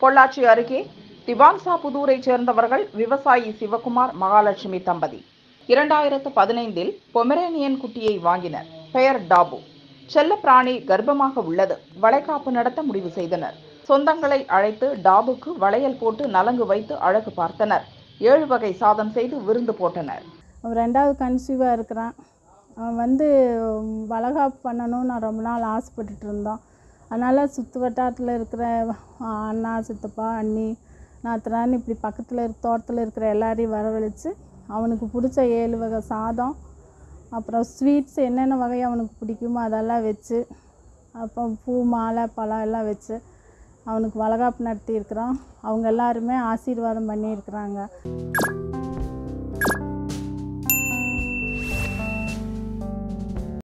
பொள்ளாச்சி அருகே திவான்சாபுதூரைச் சேர்ந்தவர்கள் விவசாயி சிவகுமார் மகாலட்சுமி தம்பதி. இரண்டாயிரத்து பதினைந்தில் பொமெரேனியன் குட்டியை வாங்கினர். பெயர் டாபு. செல்லப்பிராணி கர்ப்பமாக உள்ளது. வளைகாப்பு நடத்த முடிவு செய்தனர். சொந்தங்களை அழைத்து டாபுக்கு வளையல் போட்டு நலங்கு வைத்து அழகு பார்த்தனர். ஏழு வகை சாதம் செய்து விருந்து போட்டனர். அவன் ரெண்டாவது கன்சீவாக இருக்கிறான். அவன் வந்து வளகாப்பு பண்ணணும்னு நான் ரொம்ப நாள் ஆசைப்பட்டுட்டு இருந்தோம். அதனால் சுற்று வட்டாரத்தில் இருக்கிற அண்ணா சித்தப்பா அண்ணி நாத்தனான்னு இப்படி பக்கத்தில் இருக்க தோட்டத்தில் இருக்கிற எல்லாரையும் வரவழைச்சு அவனுக்கு பிடிச்ச ஏழு வகை சாதம் அப்புறம் ஸ்வீட்ஸ் என்னென்ன வகை அவனுக்கு பிடிக்குமோ அதெல்லாம் வச்சு அப்புறம் பூ மாலை பழம் எல்லாம் வச்சு அவனுக்கு வளகாப்பு நடத்தியிருக்கிறோம். அவங்க எல்லாருமே ஆசீர்வாதம் பண்ணியிருக்கிறாங்க.